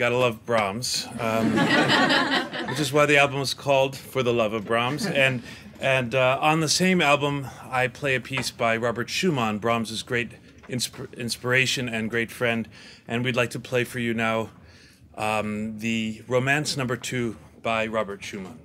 Gotta love Brahms, um, which is why the album is called "For the Love of Brahms." And and uh, on the same album, I play a piece by Robert Schumann, Brahms's great insp- inspiration and great friend. And we'd like to play for you now um, the Romance Number Two by Robert Schumann.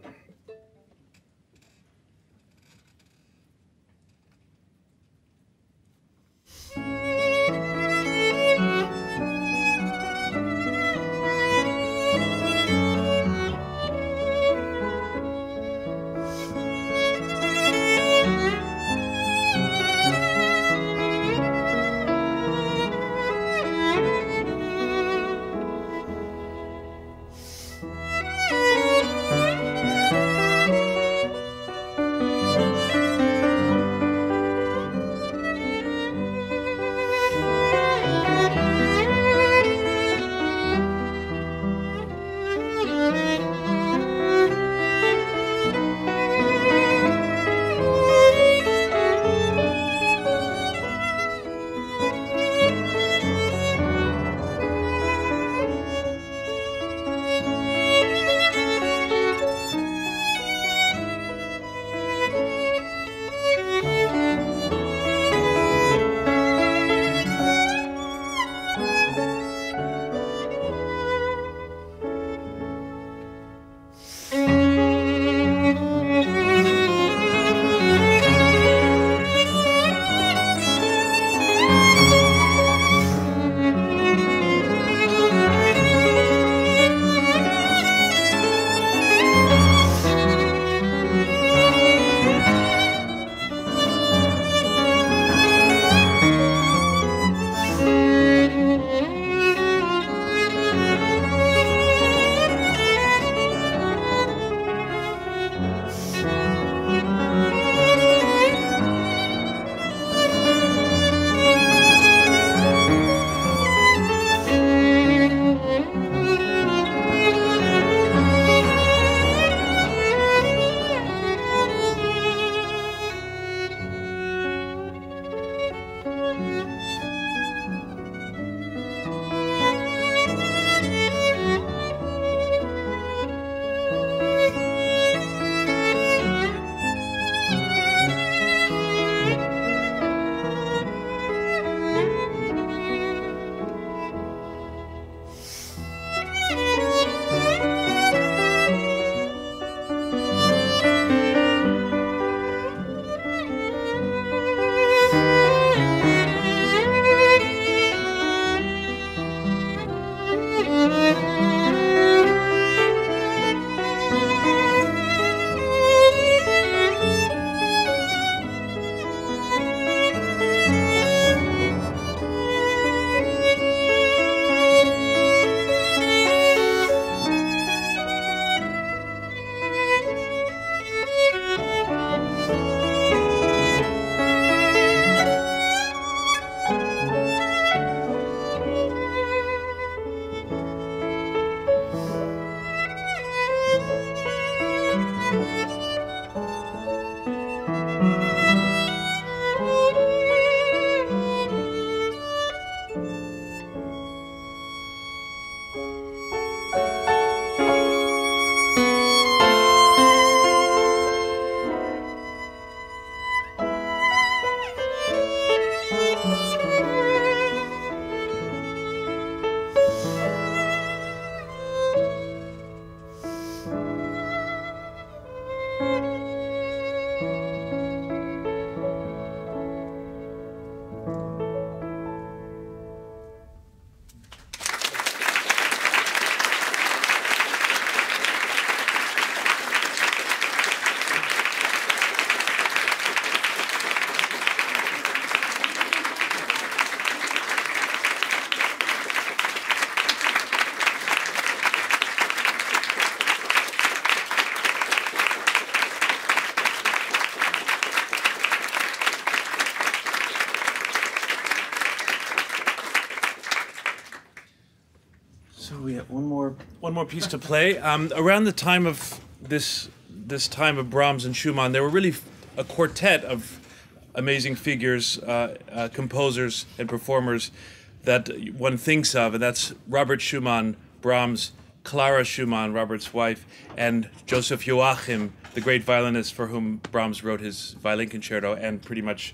So we have one more one more piece to play. Um, around the time of this this time of Brahms and Schumann, there were really a quartet of amazing figures, uh, uh, composers and performers that one thinks of, and that's Robert Schumann, Brahms, Clara Schumann, Robert's wife, and Joseph Joachim, the great violinist for whom Brahms wrote his violin concerto and pretty much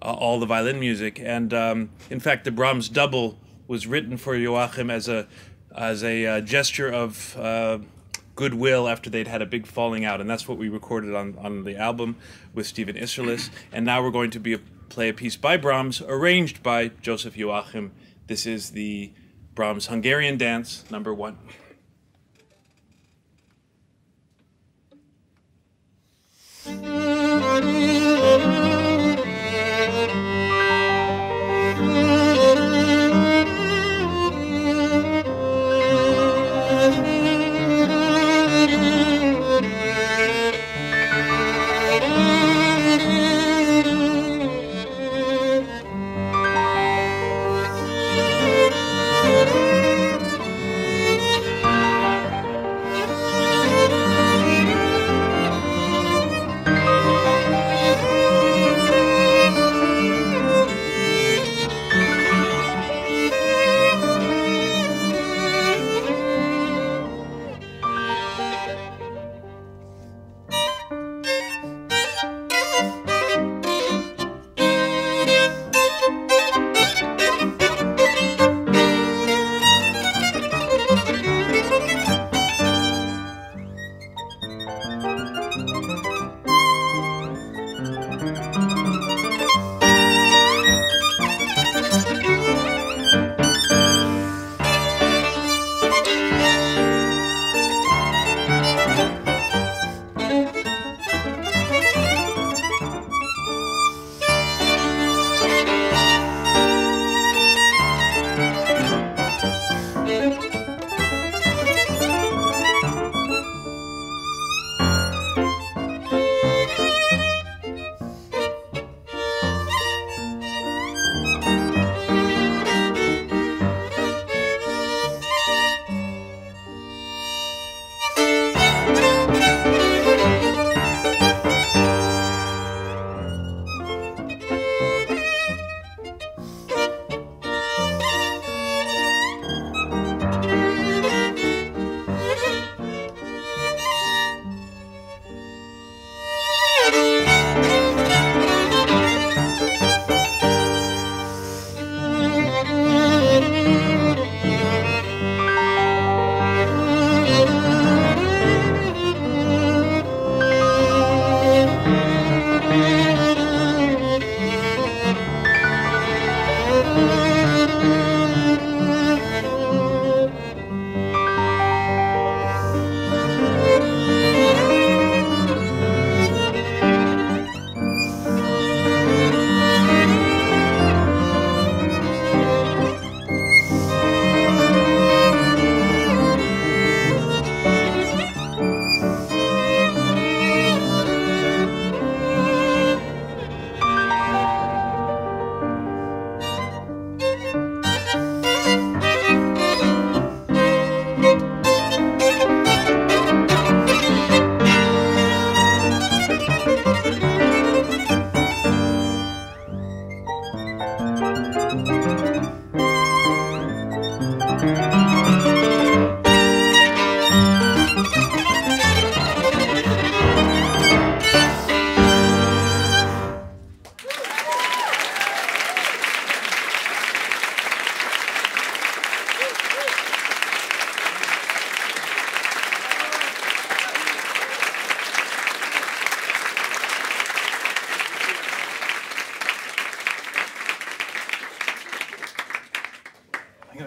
uh, all the violin music. And um, in fact, the Brahms double was written for Joachim as a as a uh, gesture of uh, goodwill after they'd had a big falling out, and that's what we recorded on on the album with Stephen Isserlis. And now we're going to be a, play a piece by Brahms, arranged by Joseph Joachim. This is the Brahms Hungarian Dance Number One.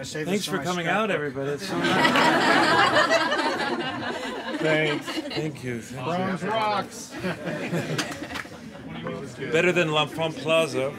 save Thanks this for coming out, everybody. It's so nice. Thanks. Thank you. Thank Brahms rocks. Better than L'Enfant Plaza.